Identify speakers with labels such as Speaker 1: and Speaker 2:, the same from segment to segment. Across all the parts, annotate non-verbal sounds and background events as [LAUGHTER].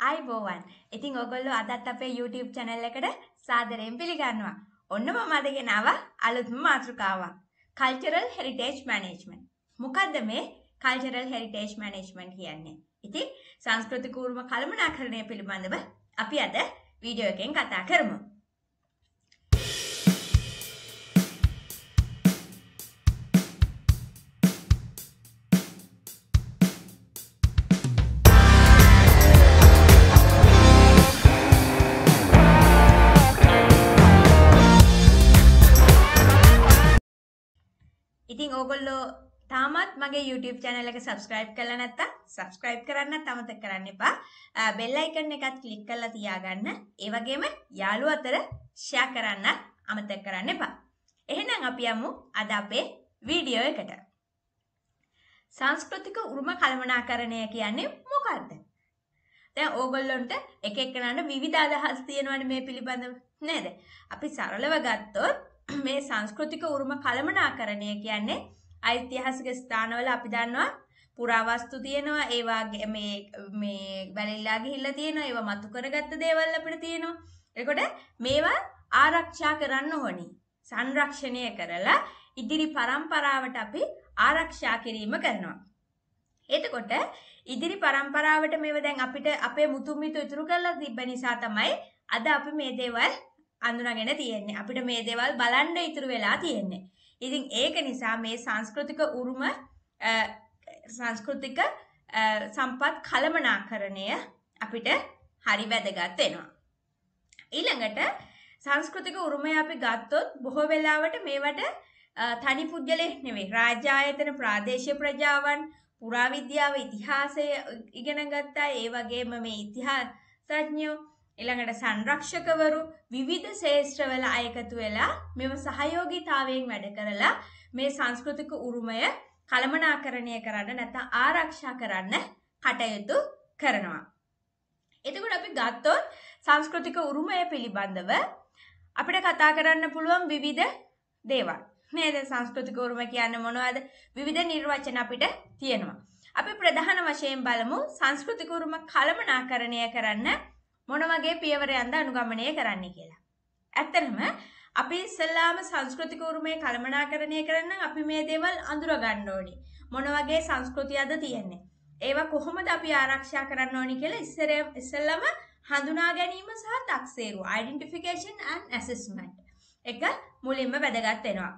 Speaker 1: අයිබෝවන් ඉතින් ඔගොල්ලෝ අදත් අපේ YouTube චැනල් එකට සාදරයෙන් පිළිගන්නවා. ඔන්න මම අද ගෙනාවා අලුත්ම මාතෘකාවක්. Cultural Heritage Management. මොකද්ද මේ Cultural Heritage Management කියන්නේ? ඉතින් සංස්කෘතික උරුම කළමනාකරණය පිළිබඳව අපි අද වීඩියෝ එකෙන් කතා කරමු. ඉතින් ඕගොල්ලෝ තාමත් මගේ YouTube channel එක subscribe කරලා නැත්නම් subscribe කරන්නත් අමතක කරන්න එපා. bell icon එකත් click කරලා තියාගන්න. ඒ වගේම යාළුවෝ අතර share කරන්න අමතක කරන්න එපා. එහෙනම් අපි යමු අද අපේ වීඩියෝ එකට. සංස්කෘතික උරුම කළමනාකරණය කියන්නේ මොකක්ද? දැන් ඕගොල්ලොන්ට එක එකනට විවිධ අදහස් තියෙනවනේ මේ පිළිබඳව නේද? අපි සරලව ගත්තොත් [CLEARS THROAT] මේ සංස්කෘතික උරුම කළමනාකරණය කියන්නේ ඓතිහාසික ස්ථානවල අපි දන්නවා පුරාවස්තු තියෙනවා ඒ වගේ මේ මේ වැලිලා ගිහිල්ලා තියෙනවා ඒවා මතු කරගත්ත දේවල් අපිට තියෙනවා. එතකොට මේවා ආරක්ෂා කරන්න ඕනි. සංරක්ෂණය කරලා ඉදිරි පරම්පරාවට අපි ආරක්ෂා කිරීම කරනවා. එතකොට ඉදිරි පරම්පරාවට මේව දැන් අපිට අපේ මුතුන් මිතු ඉතුරු කරලා තිබ්බ නිසා තමයි අද අපි මේ දේවල් අඳුනගෙන තියෙන්නේ. අපිට මේ දේවල් බලන්න ඉතුරු වෙලා තියෙන්නේ. ඉතින් ඒක නිසා මේ සංස්කෘතික උරුම සංස්කෘතික සම්පත් කළමනාකරණය අපිට හරි වැදගත් වෙනවා. ඊළඟට සංස්කෘතික උරුමය අපි ගත්තොත් බොහෝ වෙලාවට මේවට තනි පුද්ගලයෙක් නෙවෙයි රාජ්‍ය ආයතන ප්‍රාදේශීය ප්‍රජාවන් පුරාවිද්‍යාව ඉතිහාසය ඉගෙන ගත්තා ඒ වගේම මේ ඉතිහාසඥයෝ ඊළඟට සංරක්ෂකවරු විවිධ ශේෂ්ත්‍රවල අයකතු වෙලා මෙව සහයෝගීතාවයෙන් වැඩ කරලා මේ සංස්කෘතික උරුමය කළමනාකරණය කරන්න නැත්නම් ආරක්ෂා කරන්න කටයුතු කරනවා. එතකොට අපි ගත්තොත් සංස්කෘතික උරුමය පිළිබඳව අපිට කතා කරන්න පුළුවන් විවිධ දේවල්. නේද සංස්කෘතික උරුම කියන්නේ මොනවද? විවිධ නිර්වචන අපිට තියෙනවා. අපි ප්‍රධාන වශයෙන් බලමු සංස්කෘතික උරුම කළමනාකරණය කරන්න මොන වගේ පියවරයන්ද අනුගමනය කරන්න කියලා. ඇත්තටම අපි ඉස්සල්ලාම සංස්කෘතික උරුමය කළමනාකරණය කරන්න අපි මේ දේවල් අඳුර ගන්න ඕනි. මොන වගේ සංස්කෘතියද තියෙන්නේ. ඒවා කොහොමද අපි ආරක්ෂා කරන්න ඕනි කියලා ඉස්සර ඉස්සල්ලාම හඳුනා ගැනීම සහ තක්සේරු identification and assessment එක මුලින්ම වැදගත් වෙනවා.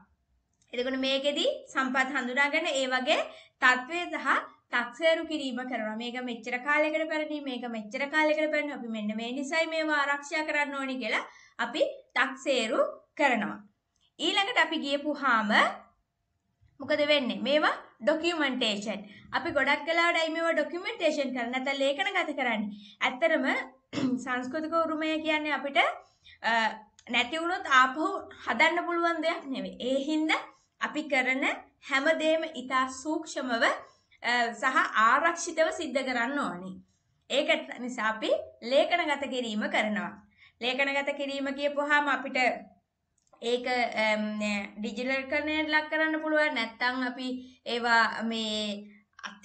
Speaker 1: එතකොට මේකෙදි සම්පත් හඳුනාගෙන ඒ වගේ තත්ත්වය සහ තක්සේරු කිරීම කරනවා. මේක මෙච්චර කාලයකට පැරණි මේක මෙච්චර කාලයකට පැරණි අපි මෙන්න මේ නිසයි මේවා ආරක්ෂා කරන්න ඕනි කියලා අපි තක්සේරු කරනවා. ඊළඟට අපි ගියපුවාම මොකද වෙන්නේ? මේවා ඩොකියුමන්ටේෂන්. අපි ගොඩක් කලාවටයි මේවා ඩොකියුමන්ටේෂන් කරන්නේ නැත්නම් ලේඛනගත කරන්නේ. ඇත්තරම [CLEARS THROAT] සංස්කෘතික උරුමය කියන්නේ අපිට නැති වුණොත් ආපහු හදන්න පුළුවන් දෙයක් නෙවෙයි. ඒ හින්දා අපි කරන හැමදේම ඊට සූක්ෂමව සහ ආරක්ෂිතව සිද්ධ කරන්න ඕනි. ඒක නිසා අපි ලේඛනගත කිරීම කරනවා. ලේඛනගත කිරීම කියපුවාම අපිට ඒක ඩිජිටල්කරණයට ලක් කරන්න පුළුවන් නැත්නම් අපි ඒවා මේ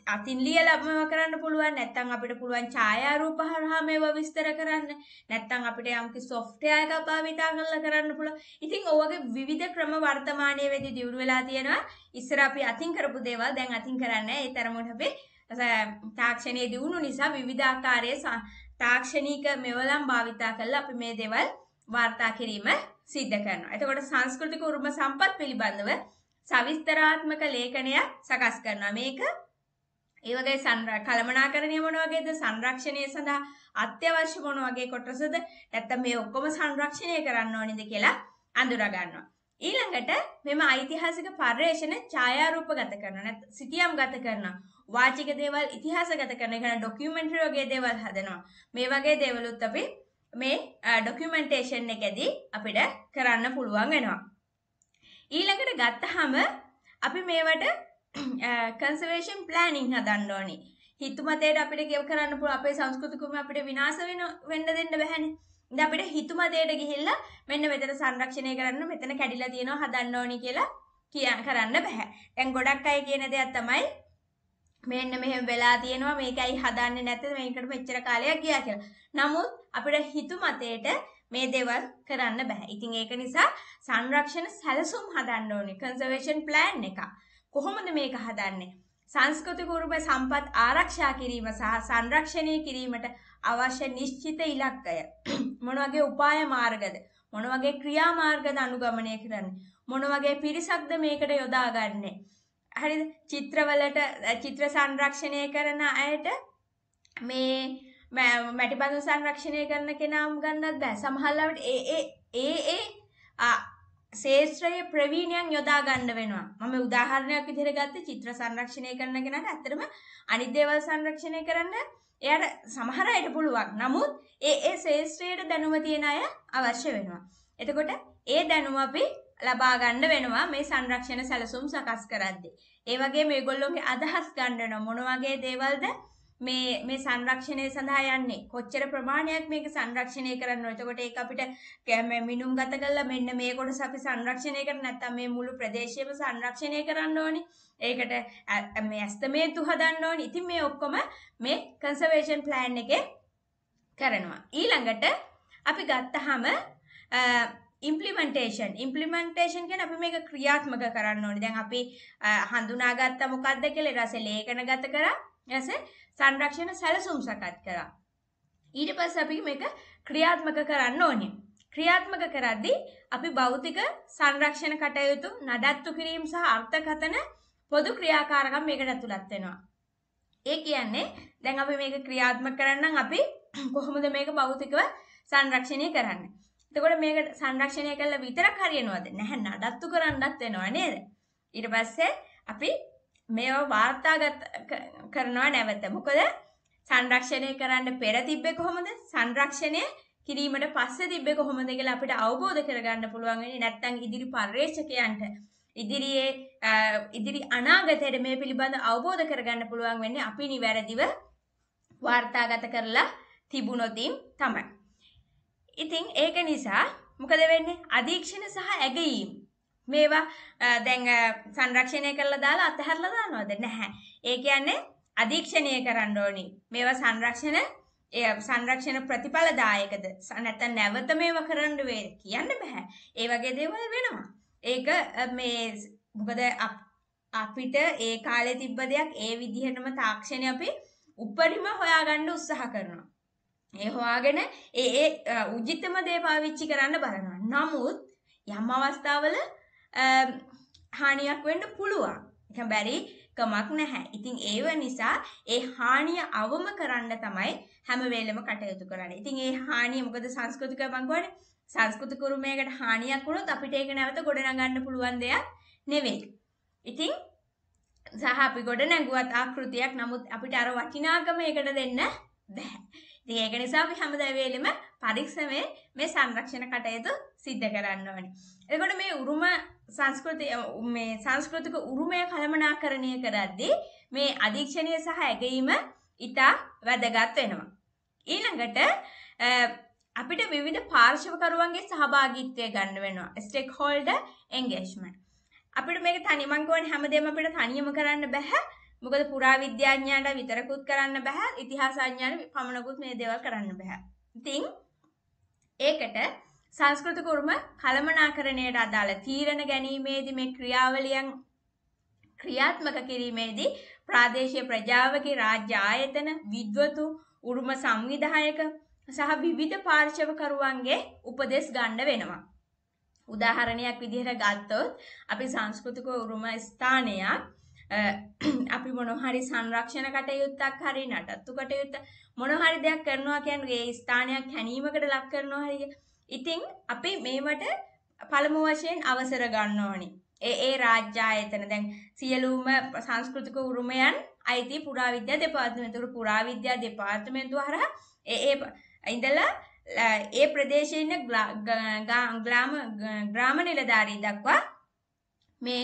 Speaker 1: අතින් ලියලම කරන්න පුළුවන් නැත්නම් අපිට පුළුවන් ඡායාරූප හරහා මේවා විස්තර කරන්න නැත්නම් අපිට යම්කි සොෆ්ට්වෙයාර් එකක් භාවිතා කරලා කරන්න පුළුවන්. ඉතින් ඔයගේ විවිධ ක්‍රම වර්තමානයේ වෙදී දියුණු වෙලා තියෙනවා. ඉස්සර අපි අතින් කරපු දේවල් දැන් අතින් කරන්නේ ඒ තරමට අපි තාක්ෂණයේ දියුණු නිසා විවිධ ආකාරයේ තාක්ෂණික මෙවලම් භාවිතා කරලා අපි මේ දේවල් වාර්තා කිරීම සිද්ධ කරනවා. එතකොට සංස්කෘතික උරුම සම්පත් පිළිබඳව සවිස්තරාත්මක ලේඛනයක් සකස් කරනවා. මේක ඒ වගේ සංර කළමනාකරණය මොන වගේද සංරක්ෂණය සඳහා අත්‍යවශ්‍ය මොන වගේ කොටසද නැත්නම් මේ ඔක්කොම සංරක්ෂණය කරන්න ඕනේද කියලා අඳුරා ගන්නවා. ඊළඟට මෙම ඓතිහාසික පර්යේෂණ ඡායාරූපගත කරනවා. නැත්නම් සිතියම් ගත කරනවා. වාචික දේවල් ඉතිහාසගත කරන එක ඩොකියුමන්ටරි වගේ දේවල් හදනවා. මේ වගේ දේවලුත් අපි මේ ඩොකියුමන්ටේෂන් එකදී අපිට කරන්න පුළුවන් වෙනවා. ඊළඟට ගත්තහම අපි මේවට කන්සර්වේෂන් ප්ලෑනින් හදන්න ඕනි. හිතුමතේට අපිට ගෙව කරන්න පුළුවන් අපේ සංස්කෘතිකම අපිට විනාශ වෙන වෙන්න දෙන්න බැහැනේ. ඉතින් අපිට හිතුමතේට ගිහිල්ලා මෙන්න මෙතන සංරක්ෂණය කරන්න මෙතන කැඩිලා තියෙනවා හදන්න ඕනි කියලා කිය කරන්න බෑ. දැන් ගොඩක් අය කියන දෙයක් තමයි මෙන්න මෙහෙම වෙලා තියෙනවා මේකයි හදන්නේ නැත්නම් මේකට මෙච්චර කාලයක් ගියා කියලා. නමුත් අපිට හිතු මතයට මේ දේවල් කරන්න බෑ. ඉතින් ඒක නිසා සංරක්ෂණ සැලසුම් හදන්න ඕනේ. කන්සර්වේෂන් ප්ලෑන් එක. කොහොමද මේක හදන්නේ? සංස්කෘතික උරුම සම්පත් ආරක්ෂා කිරීම සහ සංරක්ෂණය කිරීමට අවශ්‍ය නිශ්චිත ඉලක්කය. [CLEARS THROAT] මොන වගේ උපාය මාර්ගද? මොන වගේ ක්‍රියා මාර්ගද අනුගමනය කරන්නේ? මොන වගේ පිරිසක්ද මේකට යොදාගන්නේ? හරිද චිත්‍රවලට චිත්‍ර සංරක්ෂණය කරන අයට මේ මැටිබඳු සංරක්ෂණය කරන කෙනම් ගන්නත් බෑ සමහල්ලවට ඒ ඒ ඒ ඒ ශේත්‍රයේ ප්‍රවීණයන් යොදා ගන්න වෙනවා. මම උදාහරණයක් විදිහට ගත්තේ චිත්‍ර සංරක්ෂණය කරන කෙනාට ඇත්තටම අනිත් දේවල් සංරක්ෂණය කරන්න එයාට සමහර අයට පුළුවන්. නමුත් ඒ ඒ ශේත්‍රයට දැනුම තියෙන අය අවශ්‍ය වෙනවා. එතකොට ඒ දැනුම අපි ලබා ගන්න වෙනවා මේ සංරක්ෂණ සැලසුම් සකස් කරද්දී. ඒ වගේ මේගොල්ලෝගේ අදහස් ගන්න මොන වගේ දේවල්ද? මේ මේ සංරක්ෂණය සඳහා යන්නේ කොච්චර ප්‍රමාණයක් මේක සංරක්ෂණය කරන්න ඕනේ. එතකොට ඒක අපිට මිනුම් ගත කරලා මෙන්න මේ කොටස අපි සංරක්ෂණය කර නැත්නම් මේ මුළු ප්‍රදේශයම සංරක්ෂණය කරන්න ඕනේ. ඒකට මේ ඇස්තමේතු හදන්න ඕනේ. ඉතින් මේ ඔක්කොම මේ කන්සර්වේෂන් ප්ලෑන් එකේ කරනවා. ඊළඟට අපි ගත්තහම ඉම්පලිමෙන්ටේෂන් ඉම්පලිමෙන්ටේෂන් කියන අපි මේක ක්‍රියාත්මක කරන්න ඕනේ. දැන් අපි හඳුනාගත්ත මොකද්ද කියලා ඊට පස්සේ ලේඛනගත කරා. ඊට පස්සේ සංරක්ෂණ සැලසුම් සකස් කරා. ඊට පස්සේ අපි මේක ක්‍රියාත්මක කරන්න ඕනේ. ක්‍රියාත්මක කරද්දී අපි භෞතික සංරක්ෂණ කටයුතු නඩත්තු කිරීම සහ අර්ථකථන පොදු ක්‍රියාකාරකම් මේකට ඇතුළත් වෙනවා. ඒ කියන්නේ දැන් අපි මේක ක්‍රියාත්මක කරන්න අපි [CLEARS THROAT] කොහොමද මේක භෞතිකව සංරක්ෂණය කරන්නේ? එතකොට මේක සංරක්ෂණය කළා විතරක් හරියනවද? නැහැ නඩත්තු කරන්නත් වෙනවා නේද? ඊට පස්සේ අපි මේවා වාර්තාගත කරනවා නැවත. මොකද සංරක්ෂණය කරන්න පෙර තිබ්බේ කොහොමද? සංරක්ෂණය කිරීමට පස්සේ තිබ්බේ කොහොමද කියලා අපිට අවබෝධ කරගන්න පුළුවන් වෙන්නේ නැත්නම් ඉදිරි පර්යේෂකයන්ට ඉදිරියේ ඉදිරි අනාගතයට මේ පිළිබඳ අවබෝධ කරගන්න පුළුවන් වෙන්නේ අපි නිවැරදිව වාර්තාගත කරලා තිබුණොතින් තමයි. ඉතින් ඒක නිසා මොකද වෙන්නේ අධීක්ෂණ සහ ඇගීම් මේවා දැන් සංරක්ෂණය කරලා දාලා අතහැරලා දානවද? නැහැ. ඒ කියන්නේ අධීක්ෂණය කරන්න ඕනි. මේවා සංරක්ෂණ ඒ සංරක්ෂණ ප්‍රතිඵලදායකද? නැත්නම් නැවත මේවා කරන්න වේ කියන්න බෑ. ඒ වගේ දේවල් වෙනවා. ඒක මේ මොකද අපිට ඒ කාලේ තිබ්බ දෙයක් ඒ විදිහටම තාක්ෂණය අපි උපරිම හොයාගන්න උත්සාහ කරනවා. ඒ හොයාගෙන ඒ ඒ උජිතම දේ පාවිච්චි කරන්න බලනවා. නමුත් යම් අවස්ථාවල Ehm, හානියක් වෙන්න පුළුවන්. ඒක බැරි කමක් නැහැ. ඉතින් ඒව නිසා ඒ හානිය අවම කරන්න තමයි හැම වෙලෙම කටයුතු කරන්නේ. ඉතින් ඒ හානිය මොකද සංස්කෘතික මං කියන්නේ සංස්කෘතික උරුමයකට හානියක් වුණොත් අපිට ඒක නැවත ගොඩනගන්න පුළුවන් දෙයක් නෙවෙයි. ඉතින් සහ අපි ගොඩ නැගුවත් ආකෘතියක් නමුත් අපිට අර වටිනාකම ඒකට දෙන්න බැහැ. ඉතින් ඒක නිසා අපි හැමදාම පරීක්ෂමේ මේ සංරක්ෂණ කටයුතු සිද්ධ කරන්න ඕනේ. එතකොට මේ උරුම සංස්කෘතිය මේ සංස්කෘතික උරුමය කළමනාකරණය කරද්දී මේ අධීක්ෂණය සහ ඇගීම ඉතා වැදගත් වෙනවා. ඊළඟට අපිට විවිධ පාර්ශවකරුවන්ගේ සහභාගීත්වය ගන්න වෙනවා. stakeholder engagement. අපිට මේක තනියම ගොන් හැමදේම අපිට තනියම කරන්න බෑ. මොකද පුරා විද්‍යාඥයාට විතරකුත් කරන්න බෑ ඉතිහාසඥයන් පමණකුත් මේ දේවල් කරන්න බෑ. ඉතින් ඒකට සංස්කෘතික උරුම කළමනාකරණයට අදාළ තීරණ ගැනීමේදී මේ ක්‍රියාවලියන් ක්‍රියාත්මක කිරීමේදී ප්‍රාදේශීය ප්‍රජාවගේ රාජ්‍ය ආයතන විද්වතු උරුම සංවිධායක සහ විවිධ පාර්ශවකරුවන්ගේ උපදෙස් ගන්න වෙනවා. උදාහරණයක් විදිහට ගත්තොත් අපි සංස්කෘතික උරුම ස්ථානයක් අපි මොනහරි සංරක්ෂණ කටයුත්තක් හරි නටත්තු කටයුත්ත මොනහරි දෙයක් කරනවා කියන්නේ ඒ ස්ථානයක් හැනීමකට ලක් කරනවා හරි ඉතින් අපි මේවට පළමු වශයෙන් අවසර ගන්න ඕනි. ඒ ඒ රාජ්‍ය ආයතන දැන් සියලුම සංස්කෘතික උරුමයන් අයිති පුරාවිද්‍යා දෙපාර්තමේන්තුව පුරාවිද්‍යා දෙපාර්තමේන්තුව හරහා ඒ ඒ ඉඳලා ඒ ප්‍රදේශයේ ඉන්න ග්‍රාම ග්‍රාම නිලධාරී දක්වා මේ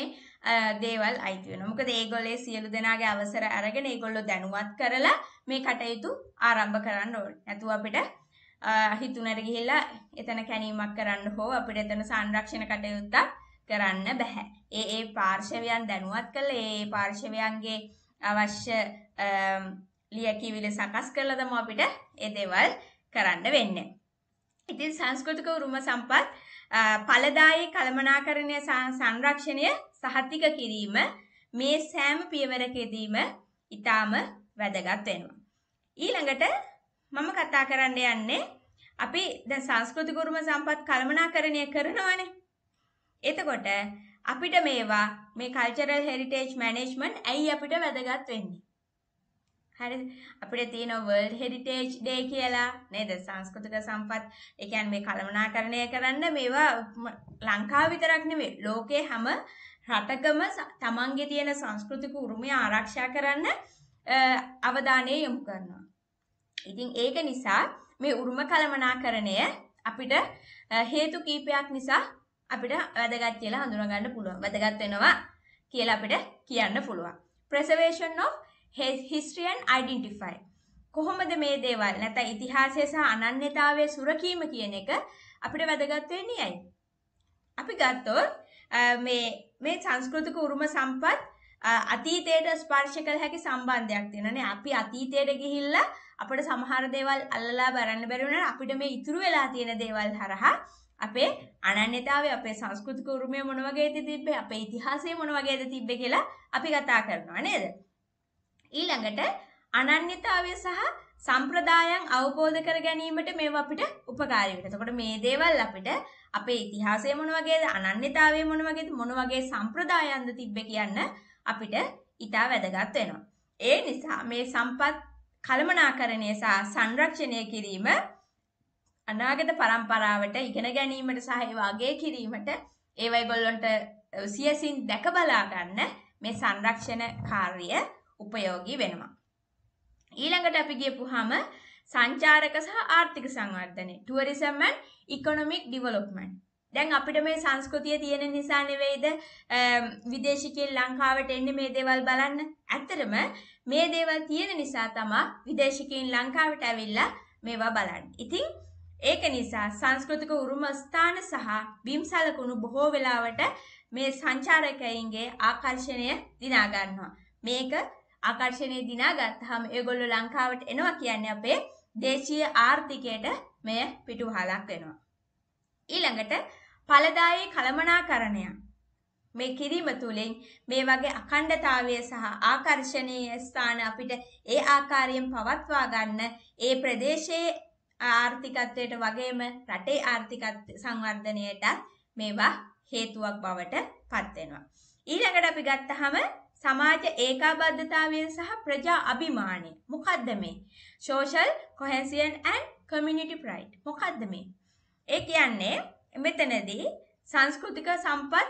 Speaker 1: දේවල් අයිති වෙනවා. මොකද ඒගොල්ලේ සියලු දෙනාගේ අවසර අරගෙන ඒගොල්ලෝ දැනුවත් කරලා මේ කටයුතු ආරම්භ කරන්න ඕනේ. නැතුව අපිට හිතුනට ගිහිල්ලා එතන කැනීමක් කරන්න හෝ අපිට එතන සංරක්ෂණ කටයුත්තක් කරන්න බෑ. ඒ ඒ පාර්ශවයන් දැනුවත් කළා ඒ පාර්ශවයන්ගේ අවශ්‍ය ලියකිවිල සකස් කරලා තමයි අපිට ඒ දේවල් කරන්න වෙන්නේ. ඉතින් සංස්කෘතික උරුම සම්පත් ඵලදායී කළමනාකරණය සංරක්ෂණය සහතික කිරීම මේ සෑම පියවරකදීම ඊටාම වැදගත් වෙනවා. ඊළඟට මම කතා කරන්න යන්නේ අපි දැන් සංස්කෘතික උරුම සම්පත් කළමනාකරණය කරනවානේ. එතකොට අපිට මේවා මේ කල්චරල් හෙරිටේජ් මැනේජ්මන්ට් ඇයි අපිට වැදගත් වෙන්නේ? හරිද? අපිට තියෙන World Heritage Day කියලා නේද? සංස්කෘතික සම්පත් ඒ කියන්නේ මේ කළමනාකරණය කරන්න මේවා ලංකාව විතරක් නෙවෙයි ලෝකේ හැම රටකම තමන්ගේ තියෙන සංස්කෘතික උරුමය ආරක්ෂා කරන්න අවධානය යොමු කරනවා. ඉතින් ඒක නිසා මේ උරුම කළමනාකරණය අපිට හේතු කීපයක් නිසා අපිට වැදගත් කියලා හඳුනගන්න පුළුවන්. වැදගත් වෙනවා කියලා අපිට කියන්න පුළුවන්. preservation of history and identify. කොහොමද මේ දේවල් නැත්නම් ඉතිහාසය සහ අනන්‍යතාවය සුරකීම කියන එක අපිට වැදගත් වෙන්නේ ඇයි? අපි ගත්තොත් මේ මේ සංස්කෘතික උරුම සම්පත් අතීතයට ස්පර්ශ කළ හැකි සම්බන්ධයක් තියෙනනේ. අපි අතීතයට ගිහිල්ලා අපිට සමහර දේවල් අල්ලලා බලන්න බැරි වුණාට අපිට මේ ඉතුරු වෙලා තියෙන දේවල් හරහා අපේ අනන්‍යතාවය අපේ සංස්කෘතික උරුමය මොන වගේද තිබ්බේ අපේ ඉතිහාසය මොන වගේද තිබ්බේ කියලා අපි කතා කරනවා නේද? ඊළඟට අනන්‍යතාවය සහ සම්ප්‍රදායන් අවබෝධ කර ගැනීමට මේවා අපිට උපකාරී වෙනවා. එතකොට මේ දේවල් අපිට අපේ ඉතිහාසය මොන වගේද අනන්‍යතාවය මොන වගේද මොන වගේ සම්ප්‍රදායන්ද තිබ්බේ කියන්න අපිට ඉතා වැදගත් වෙනවා. ඒ නිසා මේ සම්පත් කළමනාකරණය සහ සංරක්ෂණය කිරීම අනාගත පරම්පරාවට ඉගෙන ගැනීමට සහ ඒවා අගය කිරීමට ඒවා ඒගොල්ලන්ට සියසින් දැක බලා ගන්න මේ සංරක්ෂණ කාර්යය උපයෝගී වෙනවා. ඊළඟට අපි ගියපුවාම සංචාරක සහ ආර්ථික සංවර්ධනය ටුවරිසම් ඇන්ඩ් ඉකොනොමික් ඩිවලොප්මන්ට් දැන් අපිට මේ සංස්කෘතිය තියෙන නිසා නෙවෙයිද විදේශිකයන් ලංකාවට එන්නේ මේ දේවල් බලන්න. ඇත්තටම මේ දේවල් තියෙන නිසා තමයි විදේශිකයන් ලංකාවට ඇවිල්ලා මේවා බලන්නේ. ඉතින් ඒක නිසා සංස්කෘතික උරුම ස්ථාන සහ බිම් සලකුණු බොහෝ වෙලාවට මේ සංචාරකයින්ගේ ආකර්ෂණය දිනා ගන්නවා. මේක ආකර්ෂණය දිනා ගත්තාම ඒගොල්ලෝ ලංකාවට එනවා කියන්නේ අපේ දේශීය ආර්ථිකයට මෙය පිටුවහලක් වෙනවා. ඊළඟට ඵලදායී කළමනාකරණය මේ කිරීම තුළින් මේ වගේ අඛණ්ඩතාවය සහ ආකර්ෂණීය ස්ථාන අපිට ඒ ආකාරයෙන් පවත්වා ගන්න ඒ ප්‍රදේශයේ ආර්ථිකත්වයට වගේම රටේ ආර්ථික සංවර්ධනයට මේවා හේතුවක් බවට පත් වෙනවා. ඊළඟට අපි ගත්තාම සමාජ ඒකාබද්ධතාවය සහ ප්‍රජා අභිමානය. මොකද්ද මේ? social cohesion and community pride. මොකද්ද මේ? ඒ කියන්නේ මෙතනදී සංස්කෘතික සම්පත්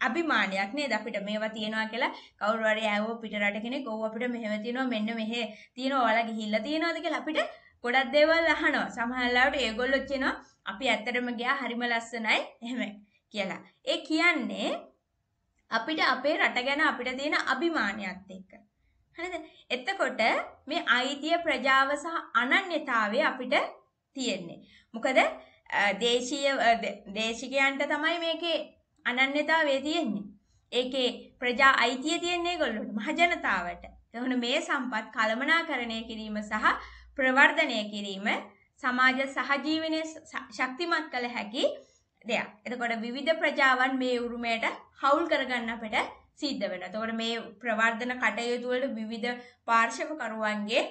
Speaker 1: අභිමානයක් නේද අපිට? මේවා තියෙනවා කියලා කවුරු හරි ආවෝ පිට රට කෙනෙක් ඕව අපිට මෙහෙම තියෙනවා මෙන්න මෙහෙ තියෙනවා ඔයාලා ගිහිල්ලා තියෙනවද කියලා අපිට ගොඩක් දේවල් අහනවා. සමහර ලාවට ඒගොල්ලෝ කියනවා අපි ඇත්තටම ගියා හරිම ලස්සනයි එහෙම කියලා. ඒ කියන්නේ අපිට අපේ රට ගැන අපිට තියෙන අභිමානයත් එක්ක. හරිද? එතකොට මේ අයිතිය ප්‍රජාව සහ අනන්‍යතාවය අපිට තියෙන්නේ. මොකද දේශීය දේශිකයන්ට තමයි මේකේ අනන්‍යතාවය තියෙන්නේ. ඒකේ ප්‍රජා අයිතිය තියෙන්නේ ඒගොල්ලොන්ට මහජනතාවට. එතකොට මේ සම්පත් කළමනාකරණය කිරීම සහ ප්‍රවර්ධනය කිරීම සමාජ සහජීවනය ශක්තිමත් කළ හැකි දෙයක්. එතකොට විවිධ ප්‍රජාවන් මේ උරුමයට හවුල් කරගන්න අපිට සිද්ධ වෙනවා. එතකොට මේ ප්‍රවර්ධන කටයුතු වල විවිධ පාර්ශවකරුවන්ගේ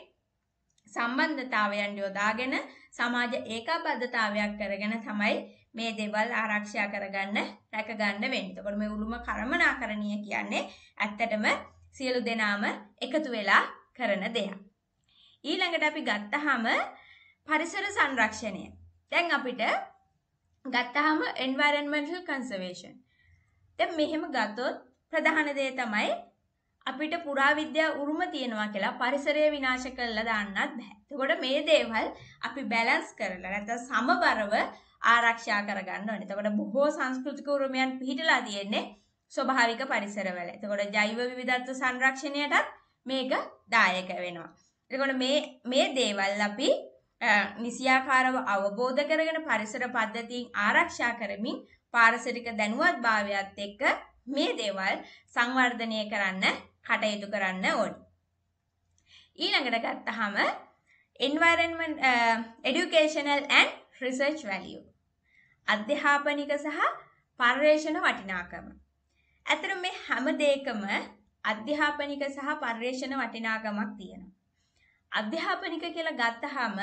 Speaker 1: සම්බන්ධතාවයන් යොදාගෙන සමාජ ඒකාබද්ධතාවයක් කරගෙන තමයි මේ දේවල් ආරක්ෂා කරගන්න රැකගන්න වෙන්නේ. එතකොට මේ උළුම කර්මනාකරණීය කියන්නේ ඇත්තටම සියලු දෙනාම එකතු වෙලා කරන දෙයක්. ඊළඟට අපි ගත්තාම පරිසර සංරක්ෂණය. දැන් අපිට ගත්තාම environmental conservation. දැන් මෙහෙම ගත්තොත් ප්‍රධාන දේ තමයි අපිට පුරාවිද්‍යා උරුම තියෙනවා කියලා පරිසරය විනාශ කරලා දාන්නත් බෑ. එතකොට මේ දේවල් අපි බැලන්ස් කරලා නැත්නම් සමබරව ආරක්ෂා කරගන්න ඕනේ. එතකොට බොහෝ සංස්කෘතික උරුමයන් පිහිටලා තියෙන්නේ ස්වභාවික පරිසරවල. එතකොට ජෛව විවිධත්ව සංරක්ෂණයටත් මේක දායක වෙනවා. එතකොට මේ මේ දේවල් අපි නිසියාකාරව අවබෝධ කරගෙන පරිසර පද්ධතීන් ආරක්ෂා කරමින් පාරිසරික දැනුවත්භාවයත් එක්ක මේ දේවල් සංවර්ධනය කරන්න කටයුතු කරන්න ඕනි. ඊළඟට ගත්තහම environment educational and research value අධ්‍යාපනික සහ පර්යේෂණ වටිනාකම. ඇතර මේ හැම දෙයකම අධ්‍යාපනික සහ පර්යේෂණ වටිනාකමක් තියෙනවා. අධ්‍යාපනික කියලා ගත්තහම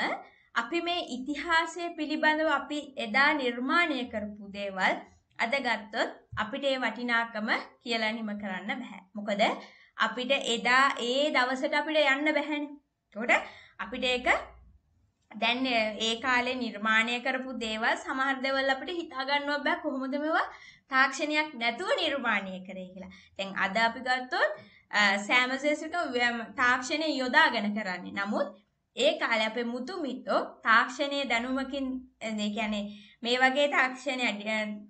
Speaker 1: අපි මේ ඉතිහාසය පිළිබඳව අපි එදා නිර්මාණය කරපු දේවල් අද ගත්තොත් අපිට ඒ වටිනාකම කියලා නිම කරන්න බෑ. මොකද අපිට එදා ඒ දවසට අපිට යන්න බැහැනේ. ඒකට අපිට ඒක දැන් ඒ කාලේ නිර්මාණය කරපු දේවල් සමහර දේවල් අපිට හිතා ගන්නවත් බෑ කොහොමද මේවා තාක්ෂණයක් නැතුව නිර්මාණය කරේ කියලා. දැන් අද අපි ගත්තොත් සෑම සෙසුටම තාක්ෂණය යොදාගෙන කරන්නේ. නමුත් ඒ කාලේ අපේ මුතු මිත්තෝ තාක්ෂණයේ දැනුමකින් ඒ කියන්නේ මේ වගේ තාක්ෂණයක්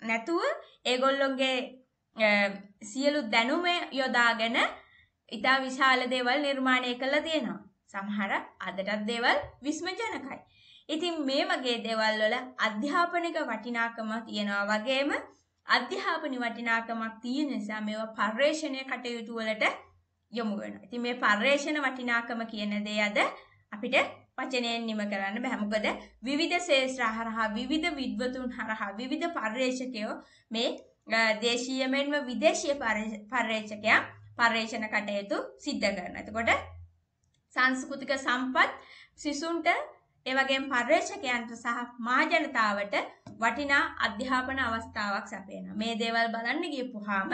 Speaker 1: නැතුව ඒගොල්ලොන්ගේ සියලු දැනුම යොදාගෙන ඉතා විශාල දේවල් නිර්මාණය කළා තියෙනවා. සමහර අදටත් දේවල් විස්මජනකයි. ඉතින් මේ වගේ දේවල් වල අධ්‍යාපනික වටිනාකම තියෙනවා වගේම අධ්‍යාපන වටිනාකමක් තියෙන නිසා මේවා පර්යේෂණය කටයුතු වලට යොමු වෙනවා. ඉතින් මේ පර්යේෂණ වටිනාකම කියන දේ අද අපිට වචනයෙන් නිම කරන්න බෑ. මොකද විවිධ ශේෂ්ත්‍ර හරහා විවිධ විද්වතුන් හරහා විවිධ පර්යේෂකයෝ මේ දේශීය මෙන්ම විදේශීය පර්යේෂකයන් පර්යේෂණ කටයුතු සිද්ධ කරනවා. එතකොට සංස්කෘතික සම්පත් සිසුන්ට එවගේම පර්යේෂකයන්ට සහ මහජනතාවට වටිනා අධ්‍යාපන අවස්ථාවක් සපයනවා. මේ දේවල් බලන්න ගියපුවාම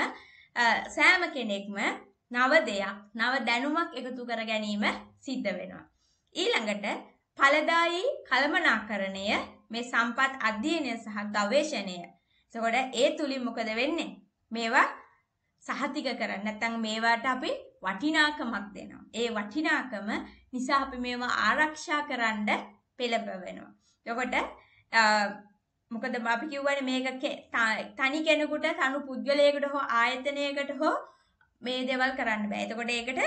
Speaker 1: සෑම කෙනෙක්ම නව දෙයක්, නව දැනුමක් එකතු කර ගැනීම සිද්ධ වෙනවා. ඊළඟට ඵලදායී කළමනාකරණය මේ සම්පත් අධ්‍යයනය සහ ගවේෂණය. එතකොට ඒ තුලින් මොකද වෙන්නේ? මේවා සහතික කරන්න නැත්නම් මේවාට අපි වටිනාකමක් දෙනවා. ඒ වටිනාකම නිසා අපි මේවා ආරක්ෂා කරන්න පෙළඹවෙනවා. එතකොට මොකද අපි කිව්වනේ මේක තනි කෙනෙකුට තනු පුද්ගලයෙකුට හෝ ආයතනයකට හෝ මේ දේවල් කරන්න බෑ. එතකොට ඒකට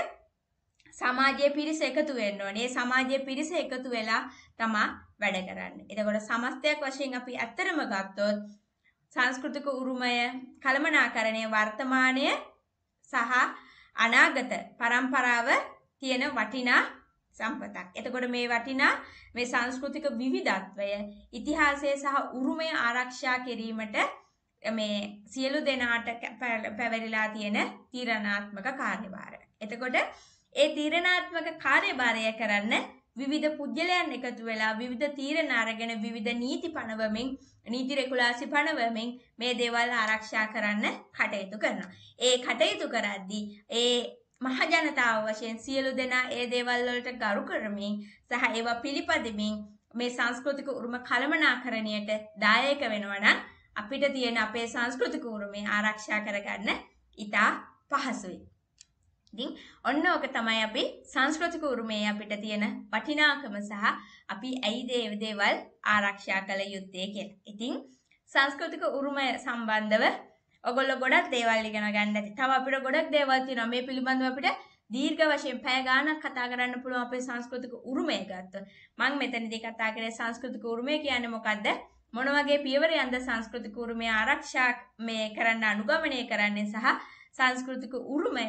Speaker 1: සමාජයේ පිරිස එකතු වෙන්න ඕනේ. ඒ සමාජයේ පිරිස එකතු වෙලා තමා වැඩ කරන්නේ. එතකොට සමස්තයක් වශයෙන් අපි ඇත්තරම ගත්තොත් සංස්කෘතික උරුමය කළමනාකරණය වර්තමානය සහ අනාගත පරම්පරාව තියෙන වටිනා සම්පතක්. එතකොට මේ වටිනා මේ සංස්කෘතික විවිධත්වය ඉතිහාසය සහ උරුමය ආරක්ෂා කිරීමට මේ සියලු දෙනාට පැවරිලා තියෙන තීරණාත්මක කාර්යභාරය. එතකොට ඒ තීරණාත්මක කාර්යභාරය කරන්න විවිධ පුද්ගලයන් එකතු වෙලා විවිධ තීරණ අරගෙන විවිධ නීති පනවමින් නීති රෙගුලාසි පනවමින් මේ දේවල් ආරක්ෂා කරන්න කටයුතු කරනවා. ඒ කටයුතු කරද්දී ඒ මහජනතාව වශයෙන් සියලු දෙනා ඒ දේවල් වලට ගරු කරමින් සහ ඒවා පිළිපදමින් මේ සංස්කෘතික උරුම කළමනාකරණයට දායක වෙනවා නම් අපිට තියෙන අපේ සංස්කෘතික උරුමය ආරක්ෂා කරගන්න ඉතා පහසුයි. ඉතින් ඔන්න ඕක තමයි අපි සංස්කෘතික උරුමයේ අපිට තියෙන වටිනාකම සහ අපි ඇයි දේව දේවල් ආරක්ෂා කළ යුත්තේ කියලා. ඉතින් සංස්කෘතික උරුමය සම්බන්ධව ඔගොල්ලෝ ගොඩක් දේවල් ඉගෙන ගන්න ඇති. තව අපිට ගොඩක් දේවල් තියෙනවා මේ පිළිබඳව අපිට දීර්ඝ වශයෙන් පැය ගාණක් කතා කරන්න පුළුවන් අපේ සංස්කෘතික උරුමය ගත්තොත්. මම මෙතනදී කතා කරේ සංස්කෘතික උරුමය කියන්නේ මොකද්ද? මොන වගේ පියවරයන්ද සංස්කෘතික උරුමය ආරක්ෂා මේ කරන්න අනුගමනය කරන්නේ සහ සංස්කෘතික උරුමය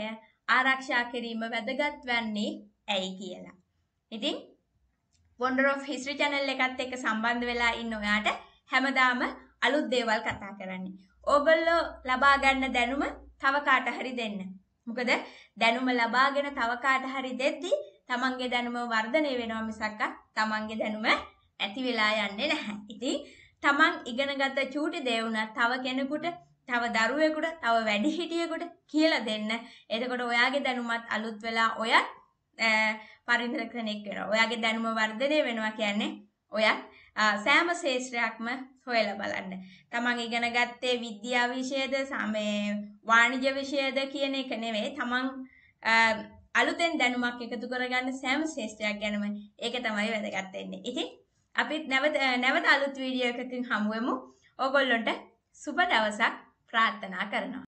Speaker 1: ආරක්ෂා කිරීම වැදගත් වන්නේ ඇයි කියලා. ඉතින් Wonder of History channel එකත් එක්ක සම්බන්ධ වෙලා ඉන්න ඔයාට හැමදාම අලුත් දේවල් කතා කරන්නේ. ඕගොල්ලෝ ලබා ගන්න දැනුම තව කාට හරි දෙන්න. මොකද දැනුම ලබාගෙන තව කාට හරි දෙද්දී තමන්ගේ දැනුම වර්ධනය වෙනවා මිසක් තමන්ගේ දැනුම ඇති වෙලා යන්නේ නැහැ. ඉතින් තමන් ඉගෙනගත්ත චූටි දේ වුණත් තව කෙනෙකුට තව දරුවෙකුට තව වැඩිහිටියෙකුට කියලා දෙන්න. එතකොට ඔයාගේ දැනුමත් අලුත් වෙලා ඔයත් පරිණත කෙනෙක් වෙනවා. ඔයාගේ දැනුම වර්ධනය වෙනවා කියන්නේ ඔයත් සෑම ශේෂ්ත්‍රයක්ම හොයලා බලන්න. තමන් ඉගෙන ගත්තේ විද්‍යා විෂයද සමේ වාණිජ්‍ය විෂයද කියන එක නෙවෙයි. තමන් අලුතෙන් දැනුමක් එකතු කරගන්න සෑම ශේෂ්ත්‍රයක් ගැනම ඒක තමයි වැදගත් වෙන්නේ. ඉතින් අපිත් නැවත නැවත අලුත් වීඩියෝ එකකින් හමු වෙමු. ඕගොල්ලොන්ට සුබ දවසක් ප්‍රාර්ථනා කරනවා.